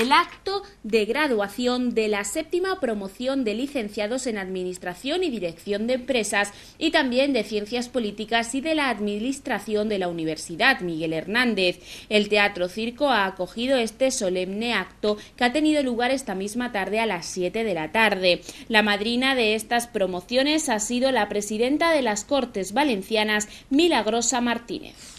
el acto de graduación de la séptima promoción de licenciados en Administración y Dirección de Empresas y también de Ciencias Políticas y de la Administración de la Universidad Miguel Hernández. El Teatro Circo ha acogido este solemne acto que ha tenido lugar esta misma tarde a las 7 de la tarde. La madrina de estas promociones ha sido la presidenta de las Cortes Valencianas, Milagrosa Martínez.